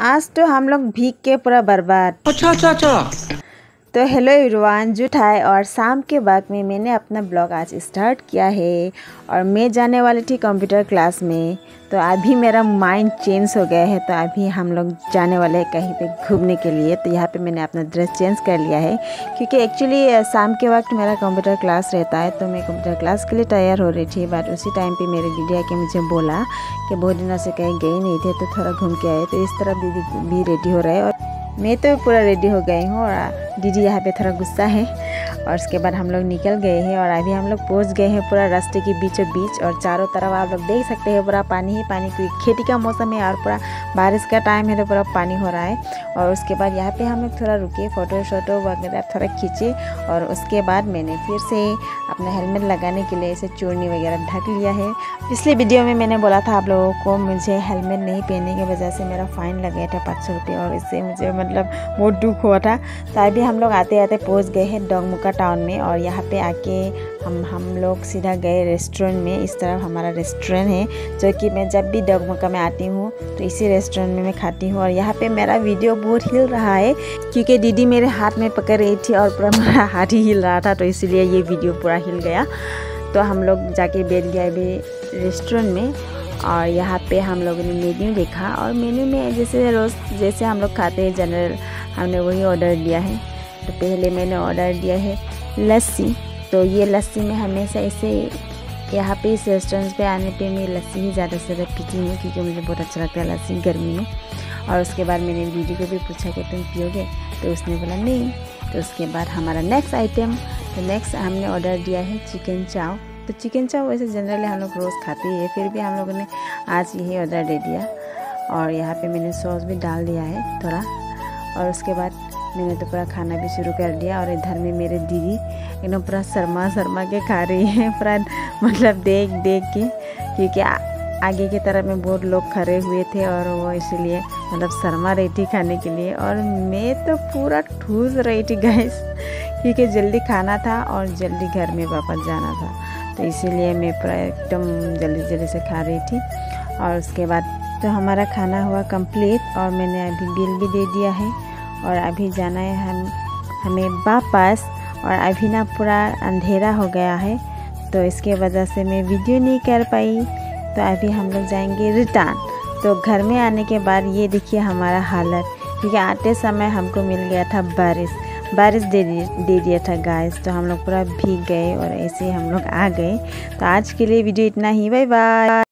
आज तो हम लोग भीग के पूरा बर्बाद। अच्छा अच्छा अच्छा। तो हेलो एवरीवन है और शाम के बाद में मैंने अपना ब्लॉग आज स्टार्ट किया है और मैं जाने वाली थी कंप्यूटर क्लास में। तो अभी मेरा माइंड चेंज हो गया है तो अभी हम लोग जाने वाले हैं कहीं पे घूमने के लिए। तो यहाँ पे मैंने अपना ड्रेस चेंज कर लिया है, क्योंकि एक्चुअली शाम के वक्त मेरा कंप्यूटर क्लास रहता है तो मैं कंप्यूटर क्लास के लिए तैयार हो रही थी। बट उसी टाइम पे मेरे दीदी आके मुझे बोला कि बहुत दिनों से कहीं गए नहीं थे तो थोड़ा घूम के आए। तो इस तरह दीदी भी रेडी हो रहे और मैं तो पूरा रेडी हो गई हूँ और दीदी यहाँ पे थोड़ा गुस्सा है। और उसके बाद हम लोग निकल गए हैं और अभी हम लोग पहुँच गए हैं पूरा रास्ते के बीचों बीच और चारों तरफ़ आप लोग देख सकते हैं पूरा पानी ही पानी, क्योंकि खेती का मौसम है और पूरा बारिश का टाइम है तो पूरा पानी हो रहा है। और उसके बाद यहाँ पे हम लोग थोड़ा रुके फ़ोटो शोटो वगैरह थोड़ा खींचे और उसके बाद मैंने फिर से अपना हेलमेट लगाने के लिए इसे चूर्नी वगैरह ढक लिया है। पिछले वीडियो में मैंने बोला था आप लोगों को मुझे हेलमेट नहीं पहनने की वजह से मेरा फ़ाइन लग गया था पाँच सौ रुपये और इससे मुझे मतलब बहुत दुख हुआ था। तो अभी हम लोग आते आते पहुँच गए हैं डोंगमुका टाउन में और यहाँ पे आके हम हम लोग सीधा गए रेस्टोरेंट में। इस तरफ़ हमारा रेस्टोरेंट है, जो कि मैं जब भी डोंगमुका में आती हूँ तो इसी रेस्टोरेंट में मैं खाती हूँ। और यहाँ पे मेरा वीडियो बहुत हिल रहा है, क्योंकि दीदी मेरे हाथ में पकड़ रही थी और पूरा मेरा हाथ ही हिल रहा था तो इसीलिए ये वीडियो पूरा हिल गया। तो हम लोग जाके बैठ गए अभी रेस्टोरेंट में और यहाँ पे हम लोगों ने मेन्यू देखा और मेन्यू में जैसे रोज़, जैसे हम लोग खाते हैं जनरल हमने वही ऑर्डर दिया है। तो पहले मैंने ऑर्डर दिया है लस्सी। तो ये लस्सी में हमेशा इसे यहाँ पे इस रेस्टोरेंट पे आने पे मैं लस्सी ही ज़्यादा से ज़्यादा पीती हूँ क्योंकि मुझे बहुत अच्छा लगता है लस्सी गर्मी में। और उसके बाद मैंने दीदी को भी पूछा कि तुम पियोगे? तो उसने बोला, नहीं। तो उसके बाद हमारा नेक्स्ट आइटम तो नेक्स्ट हमने ऑर्डर दिया है चिकन चाव तो चिकन चाव वैसे जनरली हम लोग रोज़ खाते ही है, फिर भी हम लोगों ने आज यही ऑर्डर दे दिया। और यहाँ पे मैंने सॉस भी डाल दिया है थोड़ा। और उसके बाद मैंने तो पूरा खाना भी शुरू कर दिया और इधर में मेरे दीदी एकदम पूरा शर्मा शर्मा के खा रही है, पूरा मतलब देख देख के, क्योंकि आगे की तरफ़ में बहुत लोग खड़े हुए थे और वो इसीलिए मतलब शर्मा रही थी खाने के लिए। और मैं तो पूरा ठूस रही थी गैस क्योंकि जल्दी खाना था और जल्दी घर में वापस जाना था। तो इसीलिए मैं पूरा एकदम जल्दी जल्दी से खा रही थी। और उसके बाद तो हमारा खाना हुआ कंप्लीट और मैंने अभी बिल भी दे दिया है। और अभी जाना है हम, हमें वापस और अभी ना पूरा अंधेरा हो गया है तो इसके वजह से मैं वीडियो नहीं कर पाई। तो अभी हम लोग जाएँगे रिटर्न तो घर में आने के बाद ये देखिए हमारा हालत। क्योंकि आते समय हमको मिल गया था बारिश। बारिश दे दे दिया था गाइस तो हम लोग पूरा भीग गए और ऐसे हम लोग आ गए। तो आज के लिए वीडियो इतना ही। Bye bye